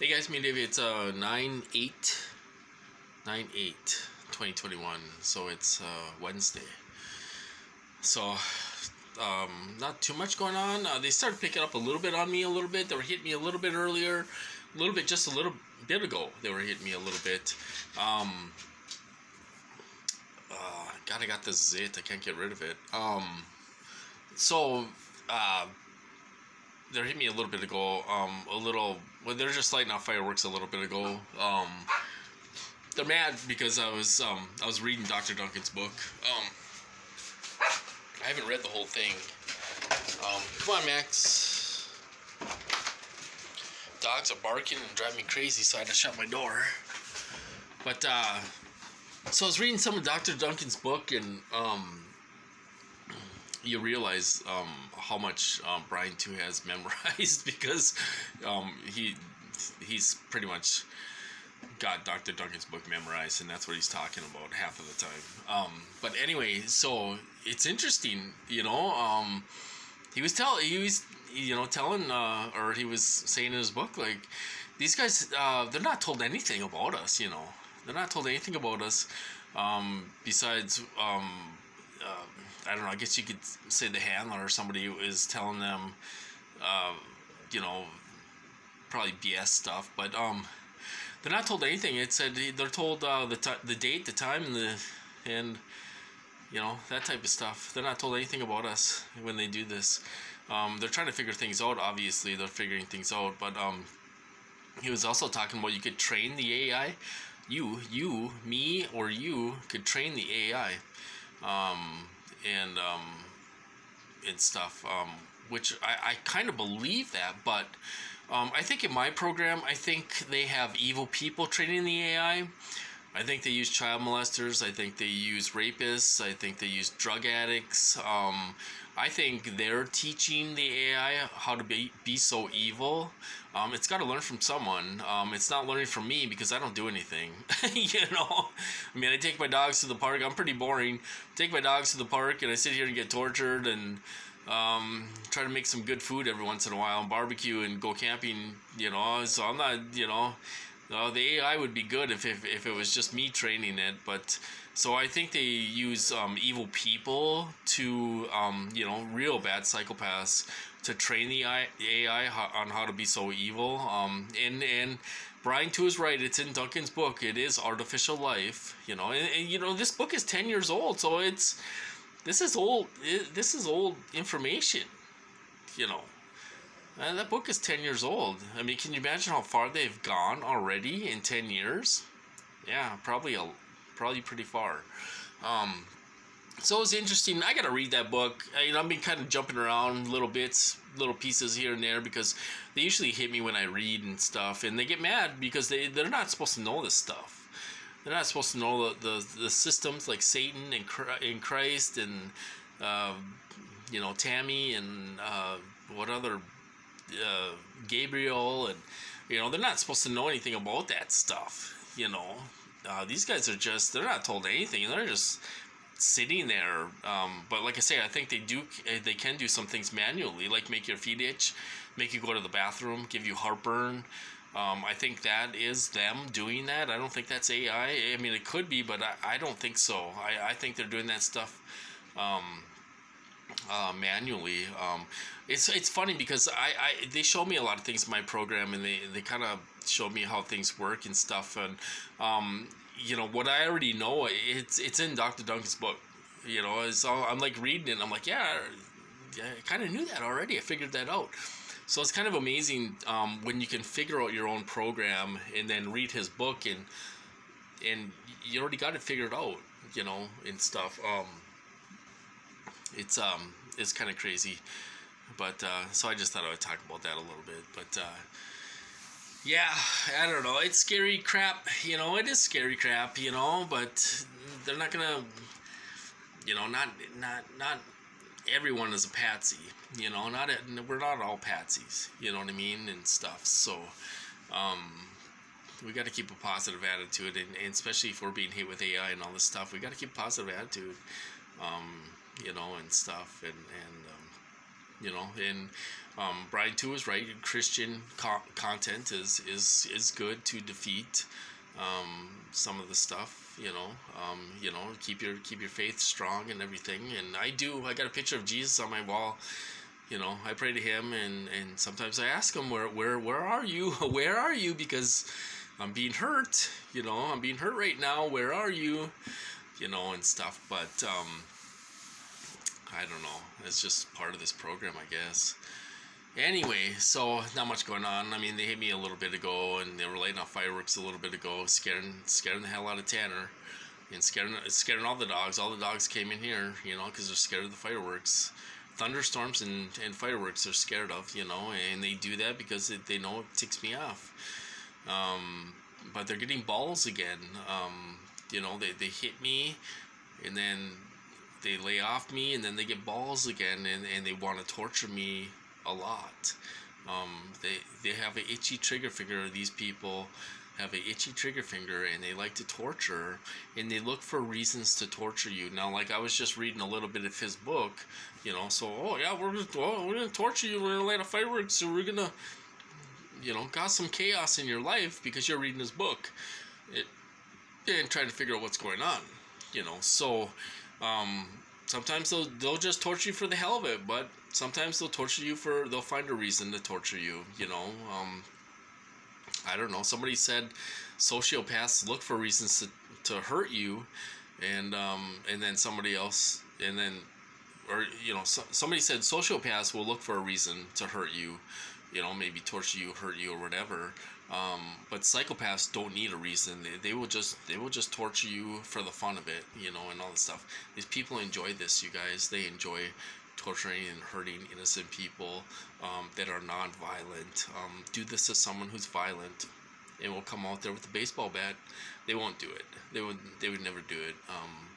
Hey guys, me David. It's uh 9 8 9 8 2021. So it's uh Wednesday. So um not too much going on. Uh, they started picking up a little bit on me a little bit. They were hitting me a little bit earlier. A little bit just a little bit ago. They were hitting me a little bit. Um uh, God, I got this zit. I can't get rid of it. Um, so, uh, they hit me a little bit ago. Um, a little. Well, they're just lighting off fireworks a little bit ago. Um, they're mad because I was um I was reading Dr. Duncan's book. Um, I haven't read the whole thing. Um, come on, Max. Dogs are barking and driving me crazy, so I had to shut my door. But uh, so I was reading some of Dr. Duncan's book, and um, you realize um, how much um, Bryan Tew has memorized because um, he he's pretty much got Dr. Duncan's book memorized, and that's what he's talking about half of the time. Um, but anyway, so it's interesting, you know. Um, he was telling he was you know telling uh, or he was saying in his book like these guys uh, they're not told anything about us, you know. They're not told anything about us um, besides um, uh, I don't know. I guess you could say the handler or somebody is telling them, uh, you know, probably BS stuff. But um, they're not told anything. It said they're told uh, the t- the date, the time, and the and you know that type of stuff. They're not told anything about us when they do this. Um, they're trying to figure things out. Obviously, they're figuring things out. But um, he was also talking about you could train the AI. You, you, me, or you could train the AI. Um, and um, and stuff, um, which I, I kind of believe that, but um, I think in my program, I think they have evil people training the AI. I think they use child molesters. I think they use rapists. I think they use drug addicts. Um, I think they're teaching the AI how to be, be so evil. Um, it's got to learn from someone. Um, it's not learning from me because I don't do anything. you know, I mean, I take my dogs to the park. I'm pretty boring. Take my dogs to the park and I sit here and get tortured and um, try to make some good food every once in a while and barbecue and go camping. You know, so I'm not. You know, uh, the AI would be good if, if if it was just me training it, but. So I think they use um, evil people to, um, you know, real bad psychopaths to train the AI on how to be so evil. Um, and and Bryan Tew is right. It's in Duncan's book. It is artificial life. You know, and, and you know this book is ten years old, so it's this is old. It, this is old information. You know. And that book is 10 years old. I mean, can you imagine how far they've gone already in 10 years? Yeah, probably a probably pretty far. Um, so it was interesting. I got to read that book. I, you know, I've been kind of jumping around little bits, little pieces here and there because they usually hit me when I read and stuff, and they get mad because they they're not supposed to know this stuff. They're not supposed to know the the, the systems like Satan and and Christ and uh, you know Tammy and uh, what other uh, Gabriel and you know they're not supposed to know anything about that stuff. You know, uh, these guys are just they're not told anything. They're just sitting there um, but like i say i think they do eh, they can do some things manually like make your feet itch make you go to the bathroom give you heartburn. Um, i think that is them doing that. I don't think that's ai i mean it could be but i, I don't think so. I, I think they're doing that stuff um, uh, manually. Um, it's it's funny because I, I they show me a lot of things in my program and they, they kind of show me how things work and stuff and um, you know what I already know it's it's in Dr. Duncan's book. You know, it's all, I'm like reading it. I'm like, yeah, I kind of knew that already. I figured that out. So it's kind of amazing um, when you can figure out your own program and then read his book and and you already got it figured out. You know, and stuff. Um, it's um it's kind of crazy. But uh, so i just thought i would talk about that a little bit. But uh, yeah i don't know. It's scary crap you know it is scary crap you know but they're not gonna you know not not not everyone is a patsy you know not we're not all patsies you know what i mean and stuff. So um we got to keep a positive attitude and, and, especially if we're being hit with ai and all this stuff we got to keep a positive attitude. Um you know, and stuff, and and um, you know, and um, Bryan Tew is right. Christian co- content is is is good to defeat um, some of the stuff, you know. Um, you know, keep your keep your faith strong and everything. And I do. I got a picture of Jesus on my wall. You know, I pray to him, and and sometimes I ask him, where where where are you? Where are you? Because I'm being hurt. You know, I'm being hurt right now. Where are you? You know, and stuff. But um, I don't know. It's just part of this program, I guess. Anyway, so not much going on. I mean, they hit me a little bit ago, and they were lighting off fireworks a little bit ago, scaring scaring the hell out of Tanner, and scaring scaring all the dogs. All the dogs came in here, you know, because they're scared of the fireworks. Thunderstorms and, and fireworks they're scared of, you know, and they do that because they know it ticks me off. Um, but they're getting balls again. Um, you know, they, they hit me, and then they lay off me, and then they get balls again, and, and they want to torture me a lot. Um, they they have an itchy trigger finger. These people have an itchy trigger finger, and they like to torture, and they look for reasons to torture you. Now, like I was just reading a little bit of his book, you know. So, oh yeah, we're gonna, oh, we're gonna torture you. We're gonna light a fireworks. So we're gonna, you know, cause some chaos in your life because you're reading his book, it, and trying to figure out what's going on. You know, so um, sometimes they'll they'll just torture you for the hell of it, but sometimes they'll torture you for they'll find a reason to torture you you know? Um, i don't know. Somebody said sociopaths look for reasons to, to hurt you and um, and then somebody else and then or you know so, somebody said sociopaths will look for a reason to hurt you you know maybe torture you hurt you or whatever um, but psychopaths don't need a reason they, they will just they will just torture you for the fun of it you know and all this stuff these people enjoy this you guys they enjoy torturing and hurting innocent people um, that are non-violent. Um, do this to someone who's violent, and will come out there with a baseball bat. They won't do it. They would. They would never do it. Um,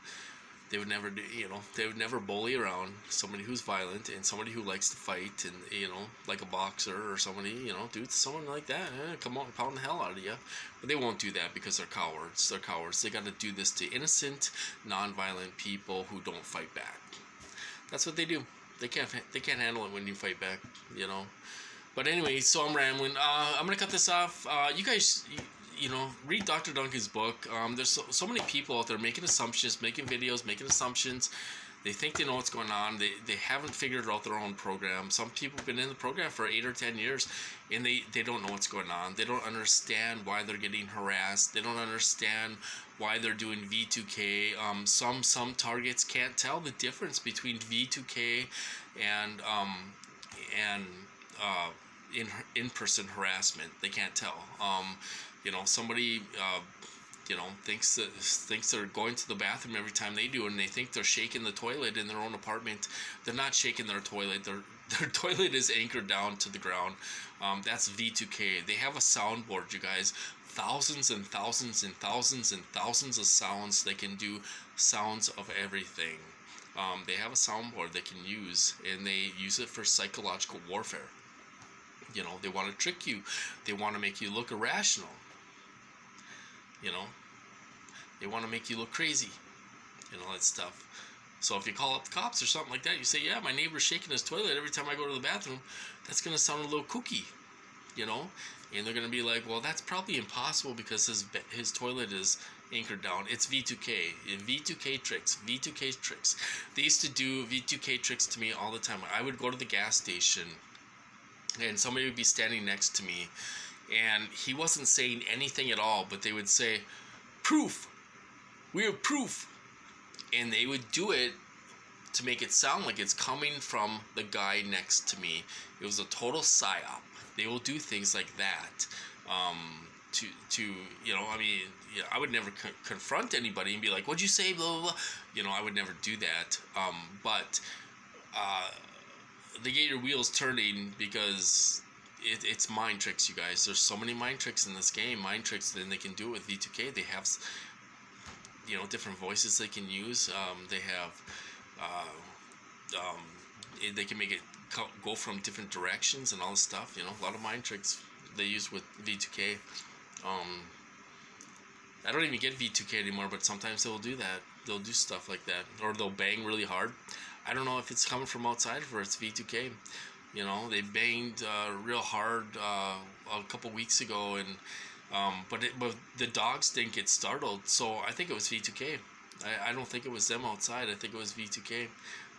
they would never do. You know. They would never bully around somebody who's violent and somebody who likes to fight and you know, like a boxer or somebody. You know, dude, someone like that. Eh, come on, pound the hell out of you. But they won't do that because they're cowards. They're cowards. They got to do this to innocent, non-violent people who don't fight back that's what they do. They can't they can't handle it when you fight back, you know. But anyway, so I'm rambling. Uh, I'm gonna cut this off. Uh, you guys, you, know, read Dr. Duncan's book. Um, there's so, so many people out there making assumptions, making videos, making assumptions. They think they know what's going on. They, they haven't figured out their own program. Some people have been in the program for eight or ten years, and they, they don't know what's going on. They don't understand why they're getting harassed. They don't understand why they're doing V2K. Um, some some targets can't tell the difference between V2K and um, and uh, in in person harassment. They can't tell. Um, you know, somebody uh, you know thinks that thinks they're going to the bathroom every time they do, and they think they're shaking the toilet in their own apartment. They're not shaking their toilet. Their their toilet is anchored down to the ground. Um, that's V2K. They have a soundboard, you guys thousands and thousands and thousands and thousands of sounds. They can do sounds of everything. Um, they have a soundboard they can use, and they use it for psychological warfare. You know, they want to trick you. They want to make you look irrational. You know, they want to make you look crazy. and all that stuff. So if you call up the cops or something like that, you say, "Yeah, my neighbor's shaking his toilet every time I go to the bathroom." That's gonna sound a little kooky, you know and they're gonna be like, well, that's probably impossible because his his toilet is anchored down. It's V2K, V2K tricks, V2K tricks. They used to do V2K tricks to me all the time. I would go to the gas station, and somebody would be standing next to me, and he wasn't saying anything at all, but they would say, "Proof, we have proof," and they would do it to make it sound like it's coming from the guy next to me. It was a total psyop. They will do things like that um, to to you know I mean you know, I would never co- confront anybody and be like what'd you say? Blah blah blah. You know I would never do that. Um, but uh, they get your wheels turning because it, it's mind tricks you guys there's so many mind tricks in this game mind tricks then they can do it with V2K they have you know different voices they can use um, they have uh, um, they can make it go from different directions and all this stuff. You know, a lot of mind tricks they use with V2K. Um, I don't even get V2K anymore, but sometimes they will do that. they'll do stuff like that, or they'll bang really hard. I don't know if it's coming from outside or it's V2K. You know, they banged uh, real hard uh, a couple weeks ago, and um, but it, but the dogs didn't get startled, so I think it was V2K. I, I don't think it was them outside. I think it was V2K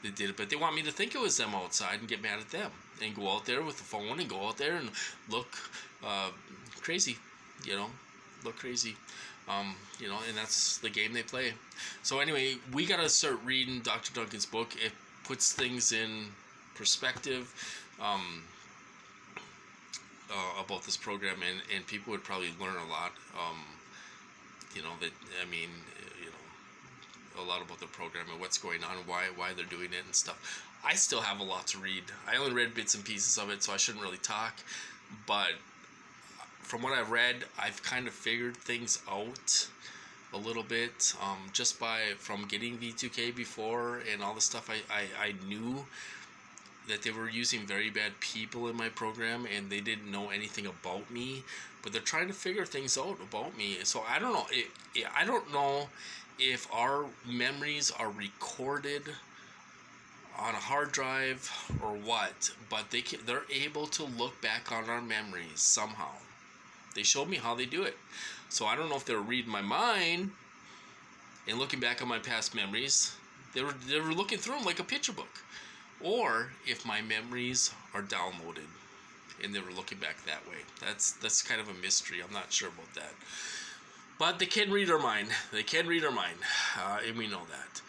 that did it, but they want me to think it was them outside and get mad at them and go out there with the phone and go out there and look uh, crazy, you know, look crazy. Um, you know, and that's the game they play. So anyway, we gotta start reading Dr. Duncan's book. It puts things in perspective um, uh, about this program, and, and people would probably learn a lot. Um, you know that I mean, you know, a lot about the program and what's going on, why why they're doing it and stuff. I still have a lot to read. I only read bits and pieces of it, so I shouldn't really talk. But from what I've read, I've kind of figured things out a little bit um, just by from getting V2K before and all the stuff I, I, I knew that they were using very bad people in my program and they didn't know anything about me but they're trying to figure things out about me so i don't know it, it, i don't know if our memories are recorded on a hard drive or what but they can, they're able to look back on our memories somehow they showed me how they do it. So I don't know if they're reading my mind and looking back on my past memories. They were they were looking through them like a picture book, or if my memories are downloaded and they were looking back that way. That's that's kind of a mystery. I'm not sure about that. But they can read our mind. They can read our mind, uh, and we know that.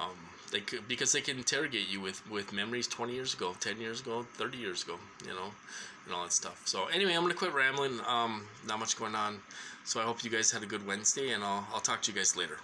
Um, they could, because they can interrogate you with, with memories 20 years ago, 10 years ago, 30 years ago, you know, and all that stuff. So anyway, I'm to quit rambling. Um, not much going on. So I hope you guys had a good Wednesday, and I'll, I'll talk to you guys later.